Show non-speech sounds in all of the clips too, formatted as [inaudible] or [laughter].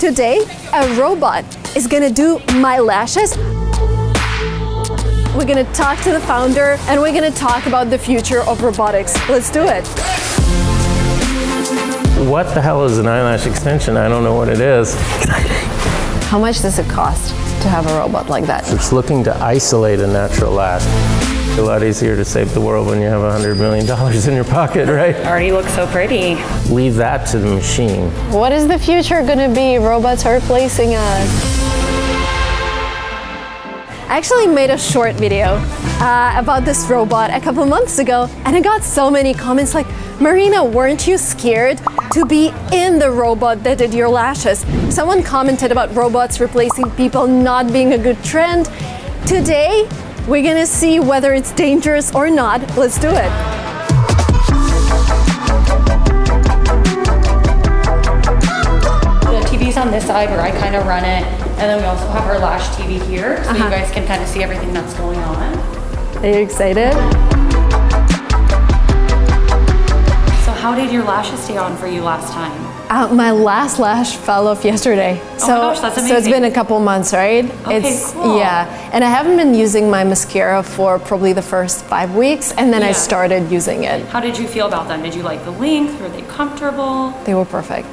Today, a robot is gonna do my lashes. We're gonna talk to the founder and we're gonna talk about the future of robotics. Let's do it. What the hell is an eyelash extension? I don't know what it is. How much does it cost to have a robot like that? It's looking to isolate a natural lash. A lot easier to save the world when you have $100 million in your pocket, right? Already looks so pretty. Leave that to the machine. What is the future gonna be? Robots are replacing us. I actually made a short video uh, about this robot a couple months ago, and I got so many comments like, Marina, weren't you scared to be in the robot that did your lashes? Someone commented about robots replacing people not being a good trend. Today, we're gonna see whether it's dangerous or not. Let's do it. The TV's on this side where I kind of run it, and then we also have our lash TV here, so Uh-huh. you guys can kind of see everything that's going on. Are you excited? So how did your lashes stay on for you last time? Uh, my last lash fell off yesterday. Oh my so, gosh, that's so it's amazing. been a couple months, right? Okay, it's cool. yeah. And I haven't been using my mascara for probably the first five weeks, and then I started using it. How did you feel about them? Did you like the length? Were they comfortable? They were perfect.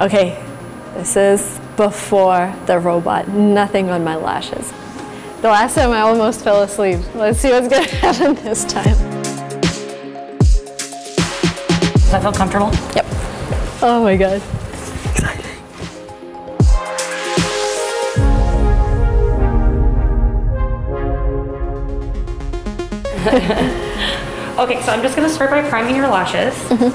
Okay, this is before the robot. Nothing on my lashes. The last time I almost fell asleep. Let's see what's gonna [laughs] happen this time. Does that feel comfortable? Yep. Oh my god. [laughs] Okay, so I'm just gonna start by priming your lashes. Mm-hmm.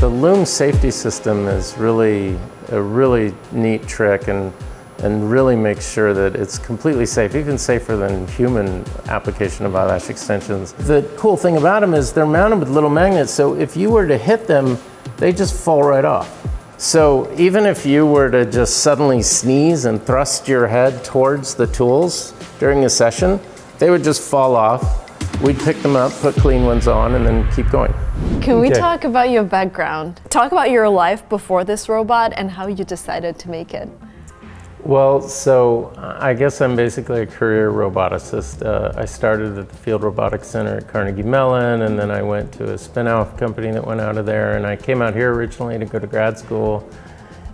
The LUUM safety system is really a really neat trick and and really make sure that it's completely safe, even safer than human application of eyelash extensions. The cool thing about them is they're mounted with little magnets, so if you were to hit them, they just fall right off. So even if you were to just suddenly sneeze and thrust your head towards the tools during a session, they would just fall off. We'd pick them up, put clean ones on, and then keep going. Can we Okay. talk about your background? Talk about your life before this robot and how you decided to make it. Well, so I guess I'm basically a career roboticist. Uh, I started at the Field Robotics Center at Carnegie Mellon, and then I went to a spin-off company that went out of there, and I came out here originally to go to grad school.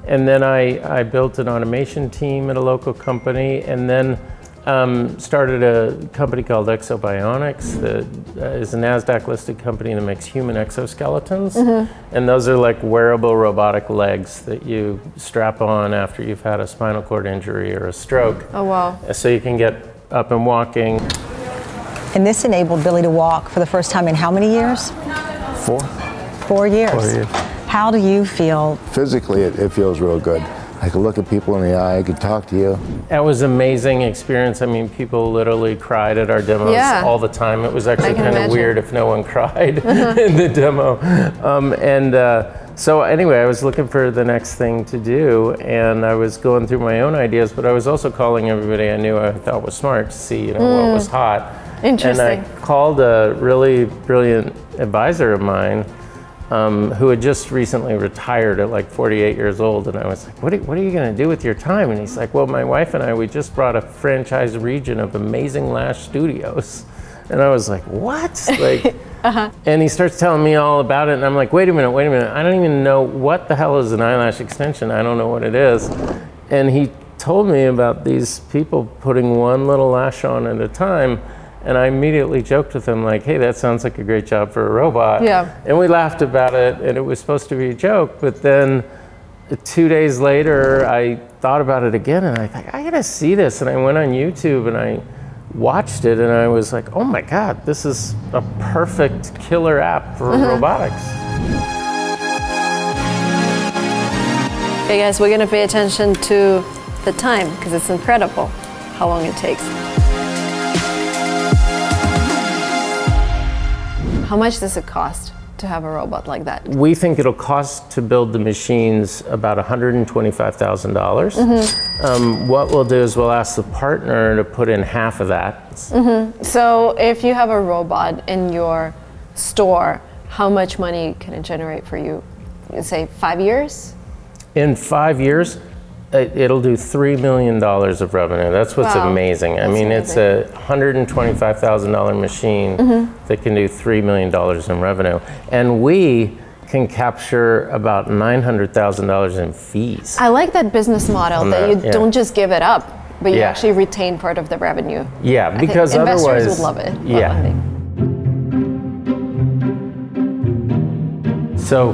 And then I, I built an automation team at a local company, and then um, started a company called Ekso Bionics that uh, a NASDAQ listed company that makes human exoskeletons. And those are like wearable robotic legs that you strap on after you've had a spinal cord injury or a stroke. Oh wow. So you can get up and walking. And this enabled Billy to walk for the first time in how many years? Four. Four years. Four years. How do you feel? Physically, it, it feels real good. I could look at people in the eye, I could talk to you. That was amazing experience. I mean, people literally cried at our demos Yeah. all the time. It was actually kind of weird if no one cried [laughs] in the demo. Um, and uh, so anyway, I was looking for the next thing to do, and I was going through my own ideas, but I was also calling everybody I knew I thought was smart to see, you know, what was hot. Hmm. Interesting. And I called a really brilliant advisor of mine um, who had just recently retired at like 48 years old. And I was like, what are, what are you going to do with your time? And he's like, well, my wife and I, we just brought a franchise region of Amazing Lash Studios. And I was like, what? [laughs] Like, and he starts telling me all about it. And I'm like, wait a minute, wait a minute. I don't even know what the hell is an eyelash extension. I don't know what it is. And he told me about these people putting one little lash on at a time. And I immediately joked with him, like, hey, that sounds like a great job for a robot. Yeah. And we laughed about it, and it was supposed to be a joke. But then uh, two days later, I thought about it again, and I thought, I gotta see this. And I went on YouTube and I watched it, and I was like, oh my God, this is a perfect killer app for robotics. Okay guys, we're gonna pay attention to the time because it's incredible how long it takes. How much does it cost to have a robot like that? We think it'll cost to build the machines about $125,000. dollars Um, what we'll do is we'll ask the partner to put in half of that. So if you have a robot in your store, how much money can it generate for you? say five years? In five years, it'll do $3 million of revenue. That's what's Wow. amazing. I That's mean, it's a $125,000 machine Mm-hmm. that can do $3 million in revenue. And we can capture about $900,000 in fees. I like that business model that that, you yeah. don't just give it up, but you Yeah. actually retain part of the revenue. Yeah, I because investors would love it. Yeah. I. So,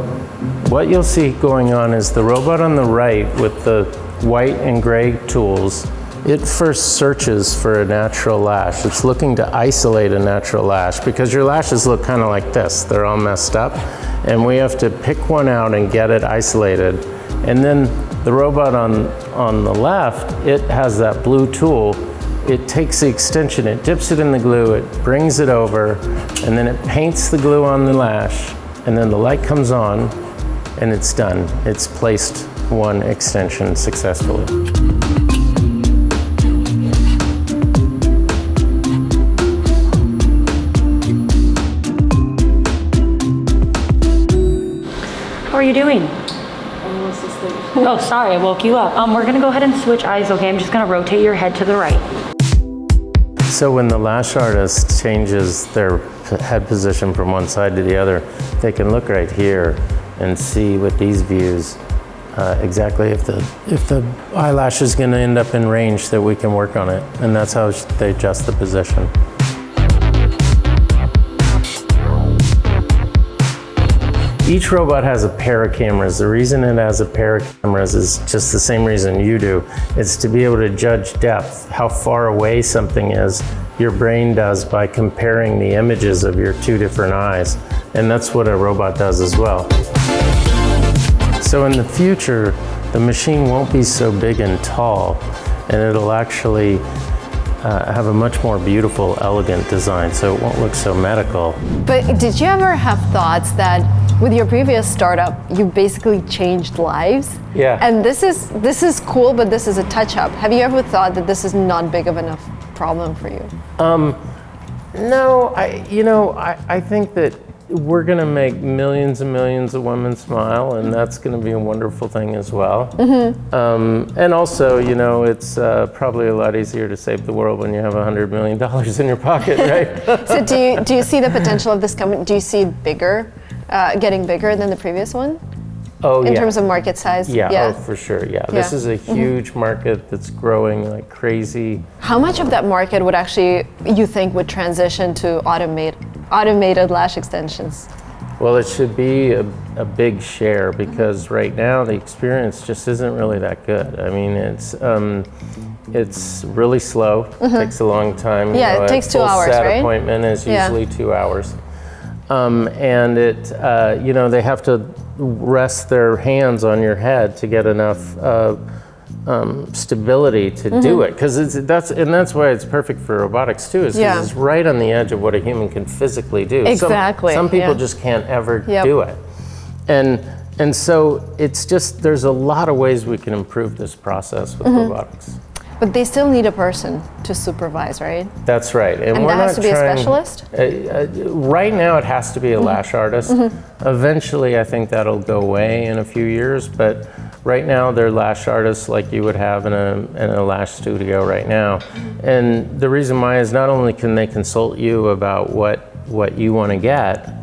what you'll see going on is the robot on the right with the white and gray tools. It first searches for a natural lash. It's looking to isolate a natural lash because your lashes look kind of like this. They're all messed up. And we have to pick one out and get it isolated. And then the robot on, on the left, it has that blue tool it takes the extension, it dips it in the glue, it brings it over, and then it paints the glue on the lash, and then the light comes on, and it's done. It's placed one extension successfully. How are you doing? Oh, sorry, I woke you up. Um, we're gonna go ahead and switch eyes, okay? I'm just gonna rotate your head to the right. So when the lash artist changes their head position from one side to the other, they can look right here and see with these views uh, exactly if the if the eyelash is going to end up in range that we can work on it, and that's how they adjust the position. Each robot has a pair of cameras. The reason it has a pair of cameras is just the same reason you do. It's to be able to judge depth, how far away something is. Your brain does by comparing the images of your two different eyes. And that's what a robot does as well. So in the future, the machine won't be so big and tall, and it'll actually uh, have a much more beautiful, elegant design, so it won't look so medical. But did you ever have thoughts that with your previous startup, you basically changed lives? Yeah. And this is this is cool, but this is a touch up. Have you ever thought that this is not big of enough problem for you? Um, No, I, you know, I, I think that we're going to make millions and millions of women smile, and that's going to be a wonderful thing as well. Um, and also, you know, it's uh, probably a lot easier to save the world when you have $100 million in your pocket, [laughs] right? So do you do you see the [laughs] potential of this company? Do you see bigger, uh, getting bigger than the previous one oh, in yeah. terms of market size? yeah, oh, for sure. Yeah. This is a huge market that's growing like crazy. How much of that market would actually you think would transition to automate automated lash extensions? Well, it should be a, a big share because right now the experience just isn't really that good. I mean, it's um, it's really slow. Takes a long time. Mm-hmm. Yeah, it takes two hours, set right? appointment is Yeah. usually two hours. Um, and it, uh, you know, they have to rest their hands on your head to get enough uh, um, stability to Mm-hmm. do it. Because that's and that's why it's perfect for robotics too. Is Yeah. it's right on the edge of what a human can physically do. Some- Exactly, Some, people yeah. just can't ever Yep. do it, and and so it's just there's a lot of ways we can improve this process with Mm-hmm. robotics. But they still need a person to supervise, right? That's right, And we're that has to be a specialist? Uh, uh, right now, it has to be a lash artist. Eventually, I think that'll go away in a few years. But right now, they're lash artists like you would have in a in a lash studio right now. And the reason why is not only can they consult you about what what you want to get,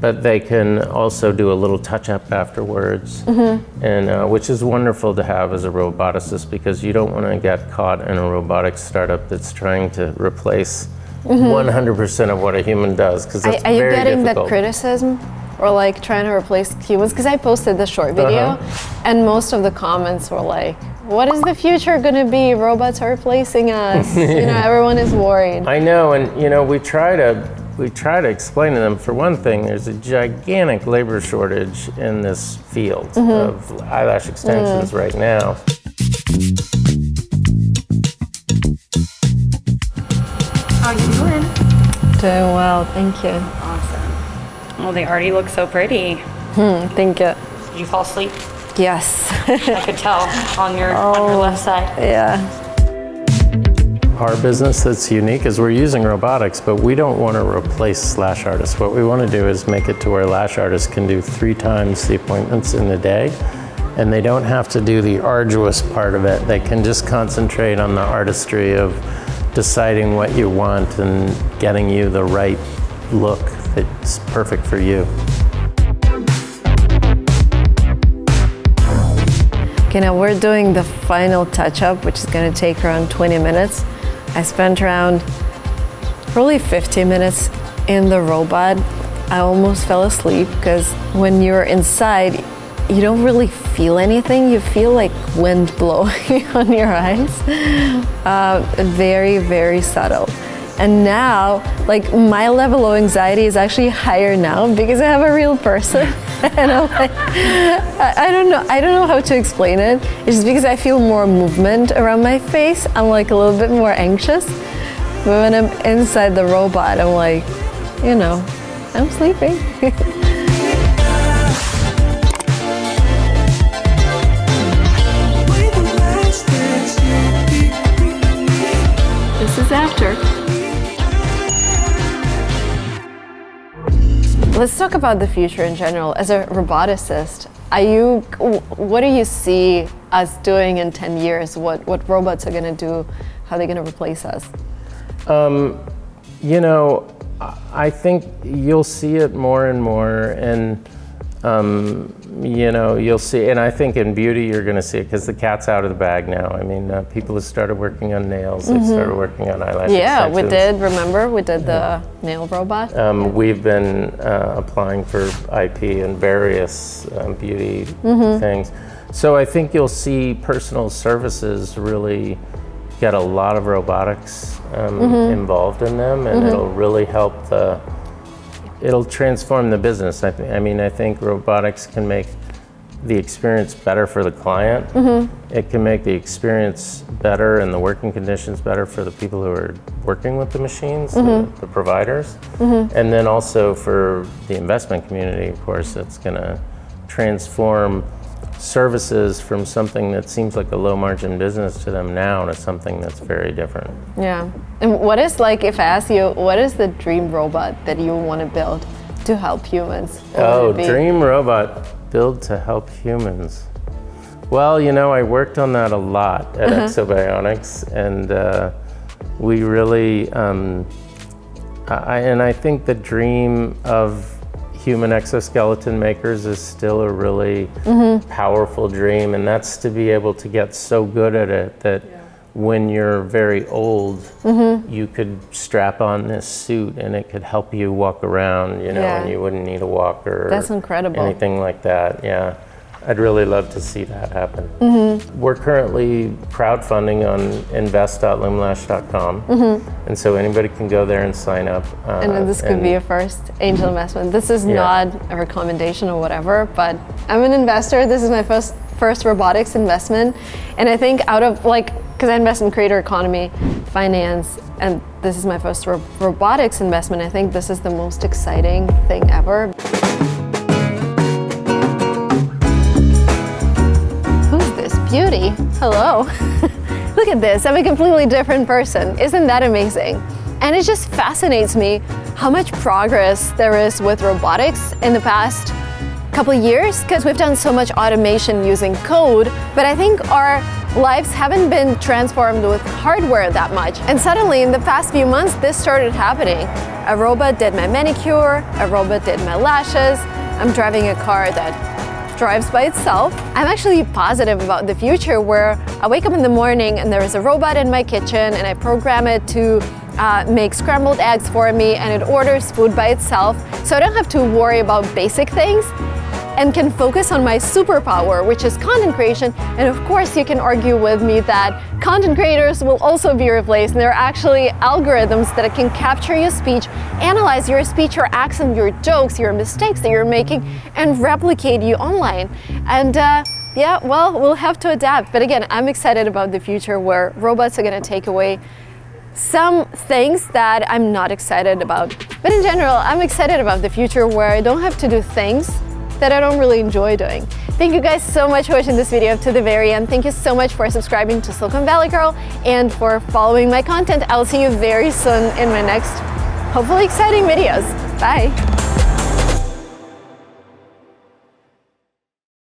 but they can also do a little touch up afterwards, and uh, which is wonderful to have as a roboticist because you don't want to get caught in a robotics startup that's trying to replace 100% of what a human does because Are, that's are you getting that difficult. criticism? Or like trying to replace humans? Because I posted the short video Uh-huh. and most of the comments were like, what is the future gonna be? Robots are replacing us. [laughs] you know, everyone is worried. I know, and you know, we try to we try to explain to them. For one thing, there's a gigantic labor shortage in this field Mm-hmm. of eyelash extensions Mm. right now. How you doing? Doing well, thank you. Awesome. Well, they already look so pretty. Hmm, thank you. Did you fall asleep? Yes. I could tell on your on your left side. yeah. Our business that's unique is we're using robotics, but we don't want to replace lash artists. What we want to do is make it to where lash artists can do three times the appointments in the day, and they don't have to do the arduous part of it. They can just concentrate on the artistry of deciding what you want and getting you the right look that's perfect for you. Okay, now we're doing the final touch-up, which is gonna take around 20 minutes. I spent around probably 15 minutes in the robot. I almost fell asleep because when you're inside, you don't really feel anything. You feel like wind [laughs] blowing on your eyes. Uh, very, very subtle. And now, like my level of anxiety is actually higher now because I have a real person. [laughs] and I'm like, I, I don't know, I don't know how to explain it. It's just because I feel more movement around my face. I'm like a little bit more anxious. But when I'm inside the robot, I'm like, you know, I'm sleeping. [laughs] this is after. Let's talk about the future in general. As a roboticist, are you, what do you see us doing in 10 years? What, what robots are going to do? How are they going to replace us? Um, you know, I think you'll see it more and more, and um, you know, you'll see. And I think in beauty, you're going to see it because the cat's out of the bag now. I mean, uh, people have started working on nails. They've started working on eyelash Yeah, we did. Remember, we did the nail robot. Um, we've been uh, applying for IP and various um, beauty things. So I think you'll see personal services really get a lot of robotics um, involved in them, and it'll really help the. It'll transform the business. I, th- I mean, I think robotics can make the experience better for the client. Mm-hmm. It can make the experience better and the working conditions better for the people who are working with the machines, the, mm-hmm. the providers. Mm-hmm. And then also for the investment community, of course, it's going to transform services from something that seems like a low margin business to them now to something that's very different. Yeah. And what is like, if I ask you, what is the dream robot that you want to build to help humans? What Oh, dream robot build to help humans. Well, you know, I worked on that a lot at Ekso Bionics, and uh, we really, um, I, and I think the dream of human exoskeleton makers is still a really mm-hmm. powerful dream, and that's to be able to get so good at it that when you're very old, mm-hmm. you could strap on this suit and it could help you walk around, you know, Yeah. and you wouldn't need a walker. That's incredible. Anything like that, yeah. I'd really love to see that happen. Mm-hmm. We're currently crowdfunding on invest.luumlash.com, and so anybody can go there and sign up. Uh, Mm-hmm. And then this could and- be a first angel investment. This is Yeah. not a recommendation or whatever, but I'm an investor. This is my first first robotics investment, and I think out of like because I invest in creator economy, finance, and this is my first ro- robotics investment. I think this is the most exciting thing ever. Beauty? Hello. [laughs] Look at this. I'm a completely different person. Isn't that amazing? And it just fascinates me how much progress there is with robotics in the past couple years because we've done so much automation using code, but I think our lives haven't been transformed with hardware that much. And suddenly, in the past few months, this started happening. A robot did my manicure, a robot did my lashes. I'm driving a car that drives by itself. I'm actually positive about the future where I wake up in the morning and there is a robot in my kitchen and I program it to uh, make scrambled eggs for me and it orders food by itself. So I don't have to worry about basic things and can focus on my superpower, which is content creation. And of course, you can argue with me that content creators will also be replaced. And there are actually algorithms that can capture your speech, analyze your speech, your accent, your jokes, your mistakes that you're making, and replicate you online. And uh, yeah, well, we'll have to adapt. But again, I'm excited about the future where robots are going to take away some things that I'm not excited about. But in general, I'm excited about the future where I don't have to do things that I don't really enjoy doing. Thank you guys so much for watching this video to the very end. Thank you so much for subscribing to Silicon Valley Girl and for following my content. I will see you very soon in my next, hopefully exciting videos. Bye.